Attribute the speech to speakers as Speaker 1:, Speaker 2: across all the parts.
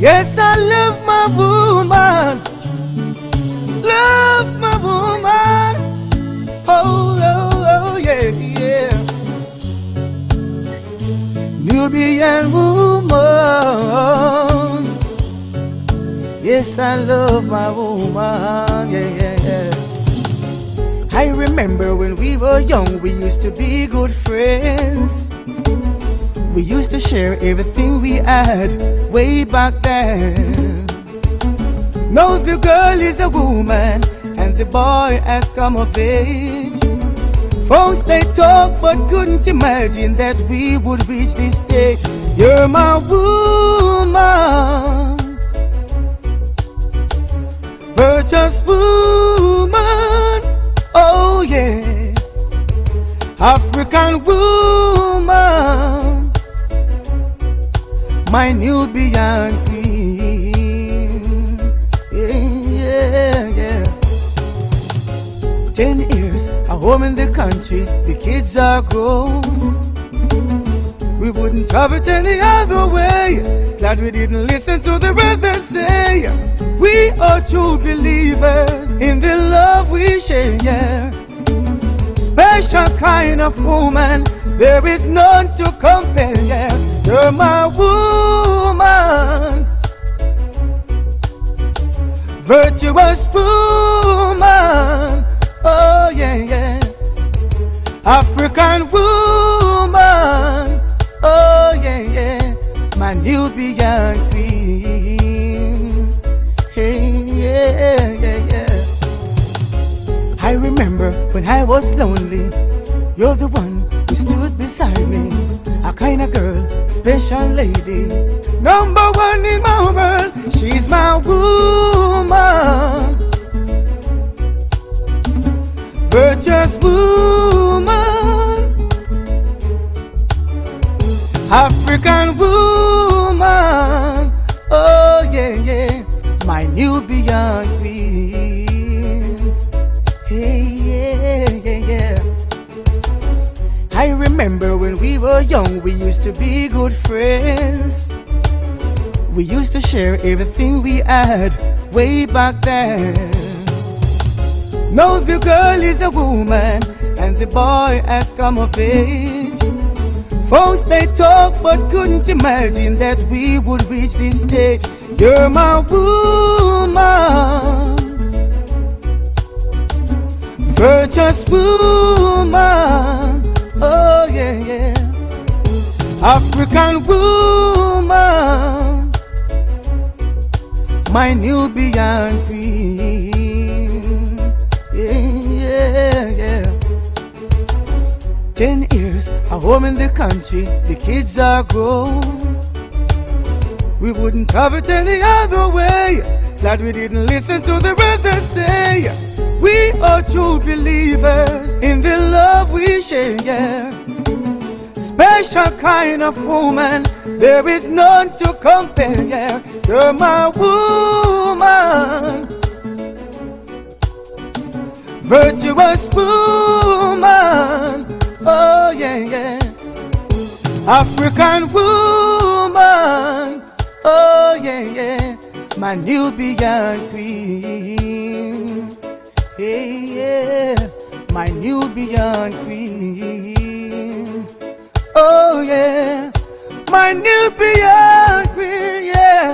Speaker 1: Yes, I love my woman. Love my woman. Oh, oh, oh, yeah, yeah. Nubian woman. Yes, I love my woman. Yeah, yeah, yeah. I remember when we were young, we used to be good friends. We used to share everything we had way back then. Now the girl is a woman and the boy has come of age. Folks they talk but couldn't imagine that we would reach this stage. You're my woman, virtuous woman. Oh yeah, African woman, my Nubian. Ten years, a home in the country, the kids are grown. We wouldn't have it any other way. Glad we didn't listen to the brothers say. We are true believers in the love we share. Yeah. Special kind of woman, there is none to compare. Yeah. You're my woman, virtuous woman. Oh yeah, yeah. African woman. Oh yeah, yeah. My Nubian queen. Hey, yeah, yeah, yeah. I remember when I was lonely, you're the one who stood beside me. A kind of girl, special lady. Number one in my world, she's my woman. Virtuous woman. African woman. Oh, yeah, yeah. My Nubian queen. I remember when we were young, we used to be good friends. We used to share everything we had way back then. Now the girl is a woman and the boy has come of age. Folks they talk but couldn't imagine that we would reach this stage. You're my woman, African woman, my Nubian queen. Yeah, yeah, yeah. Ten years, a home in the country, the kids are grown. We wouldn't have it any other way. Glad we didn't listen to the rest that say. We are true believers in the love we share. Special kind of woman, there is none to compare. Yeah. You're my woman, virtuous woman. Oh yeah, yeah. African woman. Oh yeah, yeah. My Nubian queen. Hey yeah. My Nubian queen. Oh yeah. My Nubian queen, yeah.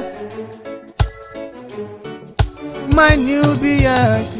Speaker 1: My Nubian queen.